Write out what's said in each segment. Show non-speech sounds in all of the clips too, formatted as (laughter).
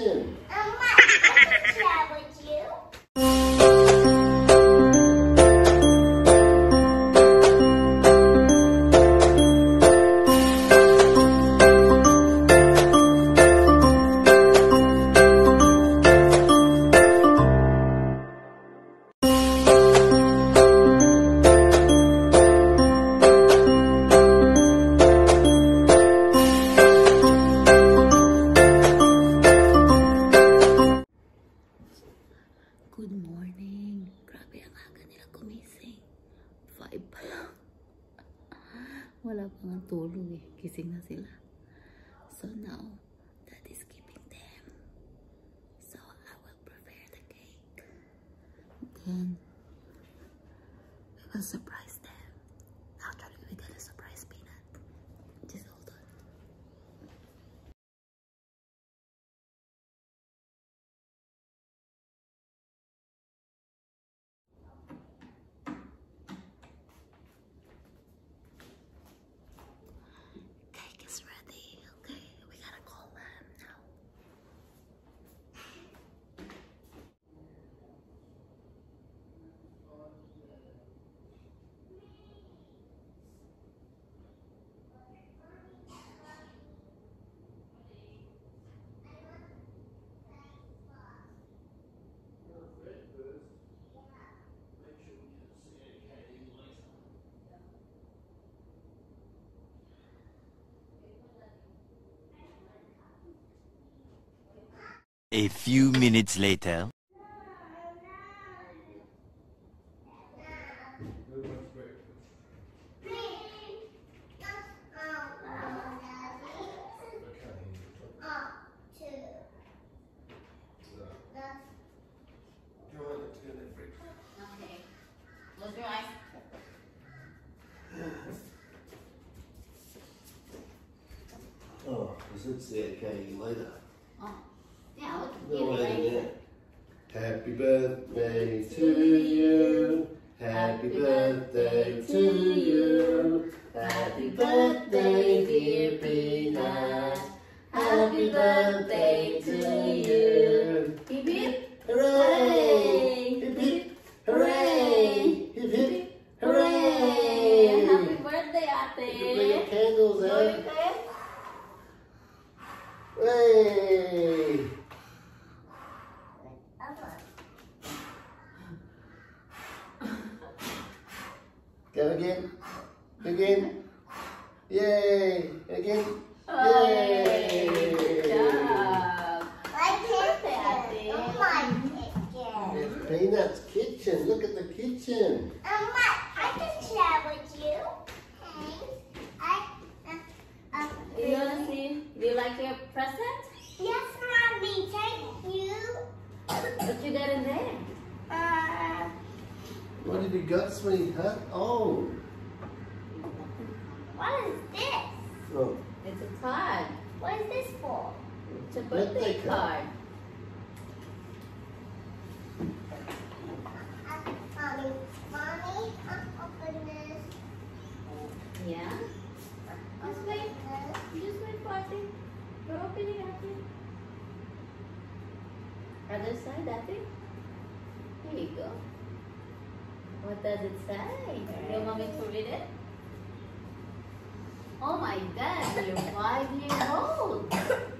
kitchen. Then, will surprise them. Actually, we gotta surprise Peanut. Just hold on. Cake is ready. Okay, we gotta call them now. A few minutes later. Okay. Close your eyes. Oh, I said see it okay later. Oh, yeah, No look. way yet. Happy birthday to you. Happy birthday to you. Happy birthday, dear Peanut. Happy birthday to you. Hip hip. Hooray! Hip hip! Hooray! Hip hip! Hooray! Happy birthday, Put your ate. candles Blow your out. cake. Hooray! Go again. Again. Yay! Again. Yay! Yay! Good job. I can't It's Peanut's kitchen. Look at the kitchen. Mama, I can share with you. Thanks. I, uh, uh, Do you wanna see? Do you like your present? yes, mommy, thank you. What you got in there? Uh, What did you got, sweetheart? Oh. what is this? Oh. It's a card. What is this for? It's a birthday Birthday card. card. Mommy, mommy, open this. Yeah? Just wait. Just wait, Party. We're opening it. Other side, Ate. Here you go. What does it say? You want me to read it? Oh my god, you're five years old.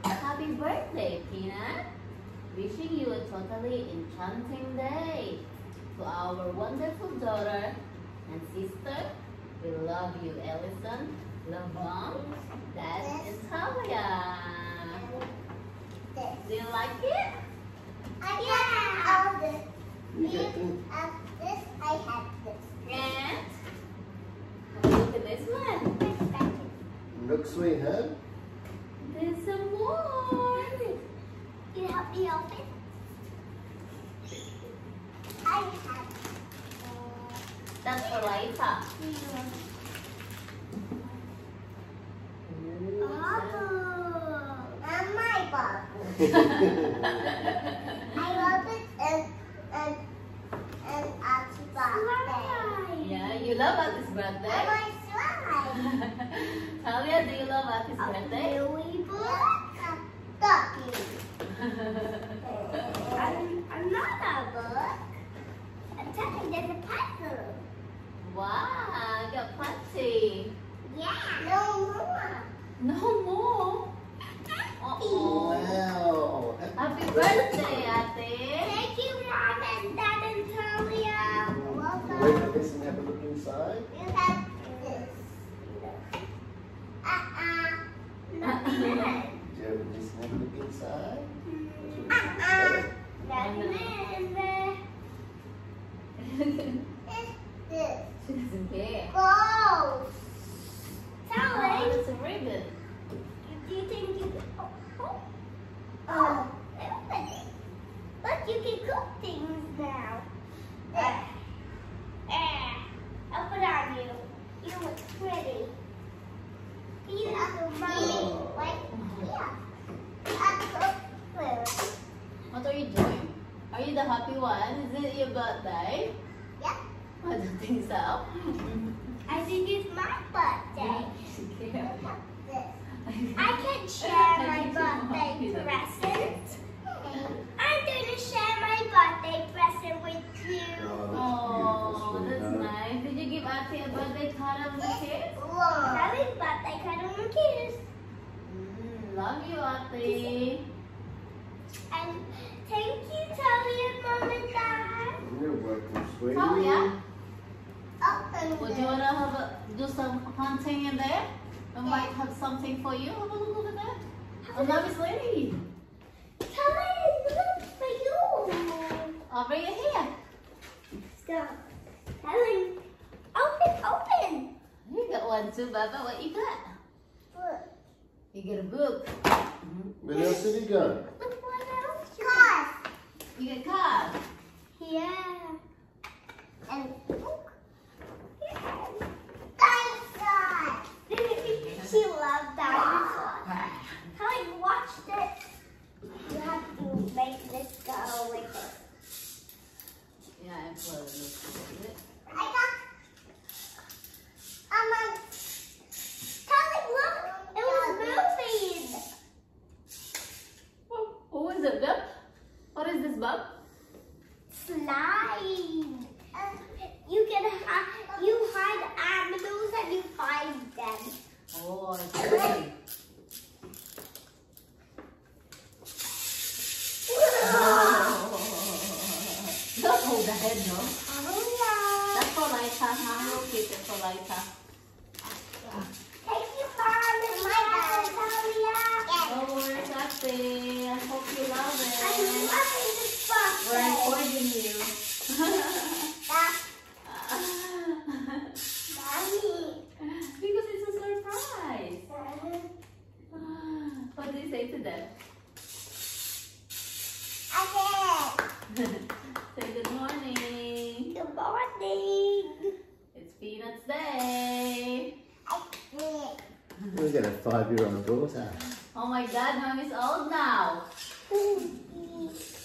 Happy birthday, Peanut. Wishing you a totally enchanting day. To our wonderful daughter and sister, we love you, Ellison. Love mom, dad, and Talia. This. Do you like it? I got all this. I have this. And look at this one. This second. Look, sweetheart. There's some more. You help me open? I have. That's for Laita. Oh, and my book. (laughs) (laughs) I love it and and and Auntie birthday. Yeah, you love Ati's And birthday. my slide. Talia, do you love Ati's A birthday? Billy ducky. I'm, I'm not a book. I'm telling there's a puzzle. Wow, I got plenty. Yeah. (laughs) No more. No more. Uh-oh. Wow. Happy birthday, Ate. Thank you, Mom and Dad and Talia. Wait Welcome. for this and have a look inside. You have this. Uh-uh. Nothing else. Do you have this and have a look inside? Uh-uh. Nothing in there. It's this. She doesn't care. Balls. Oh, Tally, it's a ribbon. do you think you can... Oh, oh. Oh, open it. Look, you can cook things now. There. There. I'll put on you. You look pretty. You look mommy. Like, yeah. I cook food. What are you doing? Are you the happy one? Is it your birthday? Yeah. I don't think so. I think it's my birthday. She cares. Look at this. I can share my birthday present. I'm going to share my birthday present with you. Oh, that's nice. Did you give Ate a birthday card on the kiss? That is birthday card on the kiss. Mm, love you, And thank you, Tally and Mom and Dad. You're welcome, sweetie. Oh, yeah? Oh, Would you wanna have a, do some hunting in there? I might have something for you. Have a look over there. Oh, mommy's ready. Tally, look for you. I'll bring it here. So, Tally, open, open. You got one too, Baba. What you got? Look, You get a book. Where else did he go? look what else. Cars. You get cards. Yeah. And look. Yeah. Dinosaurs. she loves dinosaurs. How you watch this? You have to make this go with it. Yeah, I put a look at it. I got. Um, um, Kelly, look, it was moving. Oh, what is it, Bub? What is this, Bub? Slide. Uh, you can hi- you hide animals and you find them. Oh, I see. Don't hold the head, no. Oh That's for. Mommy will keep it for Laita. Thank you, and my dad, Talia. Oh, where's Ate? I hope you love it. I'm it. loving this box. We're recording you. Mommy. because it's a surprise. What do you say to them? Okay. (laughs) Say good morning. Good morning. It's Peanuts Day. We oh got a five-year-old daughter. Oh my God, mommy's old now. We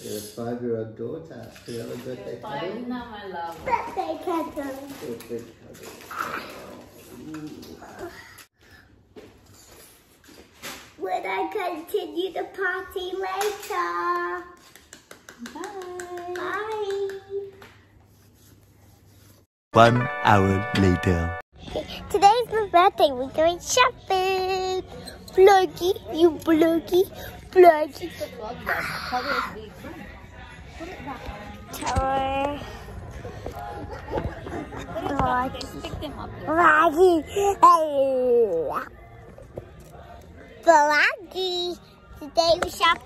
got a five-year-old daughter. Do you have a birthday You're five cuddle? now, my love. Birthday cuddle. Birthday cuddle. Would I continue the party later? Bye. Bye. One hour later. Birthday. We're going shopping. Bloggy, you bloggy, bloggy. Tower. Bloggy. Bloggy. Bloggy. Today we shop.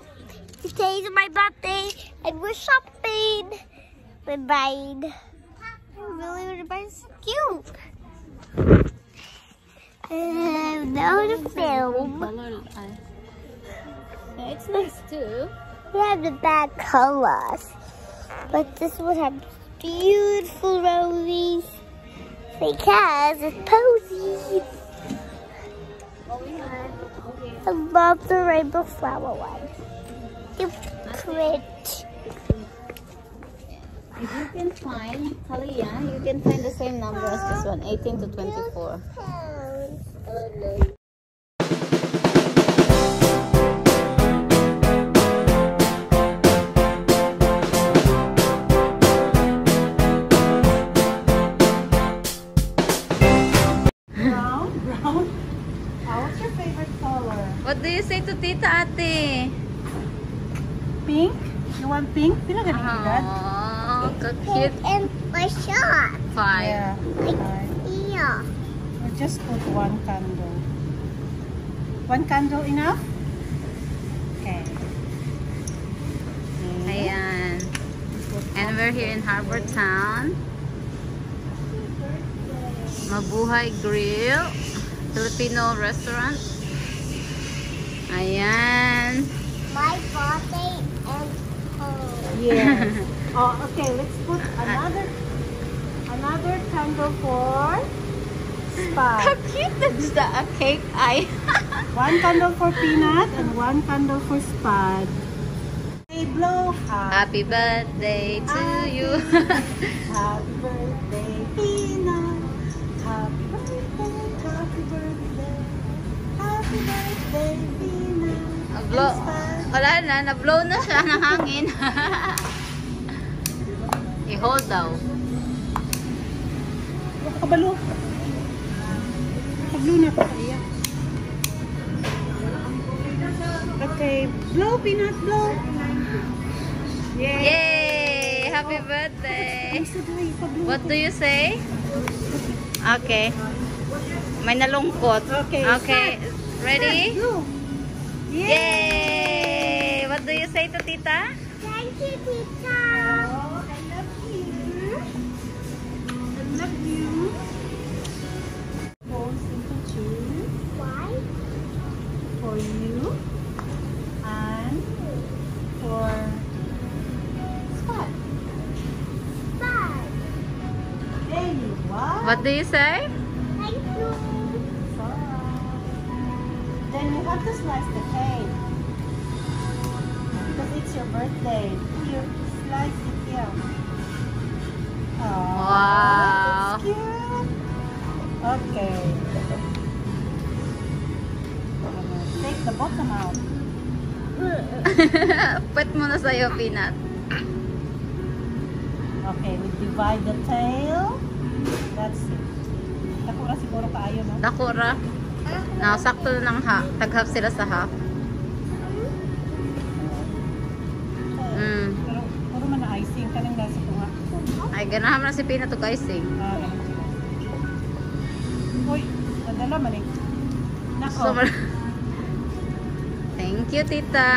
Today's my birthday and we're shopping. We're buying. I really want to buy something cute. And now the film. Yeah, it's nice too. We have the bad colors. But this one has beautiful roses. Because it's posies. I love the rainbow flower one. It's pretty. If you can find, Talia, you can find the same number as this one, 18 to 24. What do you say to Tita Ate? Pink? You want pink? Sino galing oh, edad? Cute. Pink and for short. Five. Yeah. Like, yeah. We'll just put one candle. One candle enough? Okay. Okay. Ayan. And we're here in Harbor Town. Mabuhay Grill. Filipino restaurant. Ayan. My birthday and home. Yes. (laughs) oh, okay. Let's put another another candle for How spot. cute is that? A cake eye. (laughs) One candle for peanut and one candle for spad. Hey, blow. Happy Happy, birthday to you. (laughs) happy birthday, peanut. Happy birthday, happy birthday. Happy birthday, peanut. blow. Wala na, na-blow na siya ng hangin. (laughs) I-hold daw. Kabalo. Kabalo na pa. Ayan. Okay, blow, peanut, blow. Yay! Yay! Happy birthday! Sabay, pablo. What do you say? Okay. May nalungkot. Okay. Okay. Ready? Blow. Yay! What do you say to tita? Thank you, Tita. What do you say? Thank you. Then you have to slice the cake. Because it's your birthday. You slice it here. Aww, Wow. That's cute. Okay. Take the bottom out. (laughs) Put mo na sa'yo, peanut. Okay, we divide the tail. That's it. Ako ra siguro kaayo, no? Dakura. Na, sakto na ng ha. Tag-half sila sa half. Mm. Pero, puro man na icing. Kanang nasa ko nga. Ay, ganahan mo na si peanut to guysing. Ah, ganun. Uy, nadala man eh. Nako. So, Thank you, tita.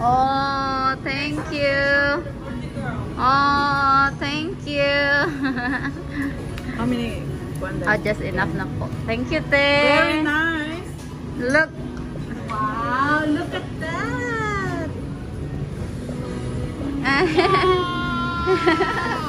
Oh, thank you. Oh, thank you. (laughs) How many? oh, just enough na po. Thank you, te. Very nice. Look. Wow, look at that. (laughs)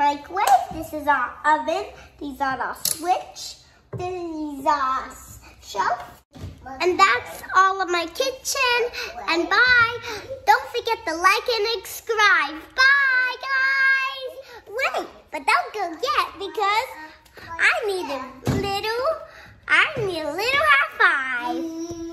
microwave. This is our oven. These are our switch. These are s- shelf. And that's all of my kitchen. And bye. Don't forget to like and subscribe. Bye, guys. Wait, but don't go yet because I need a little, I need a little high five.